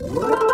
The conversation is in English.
you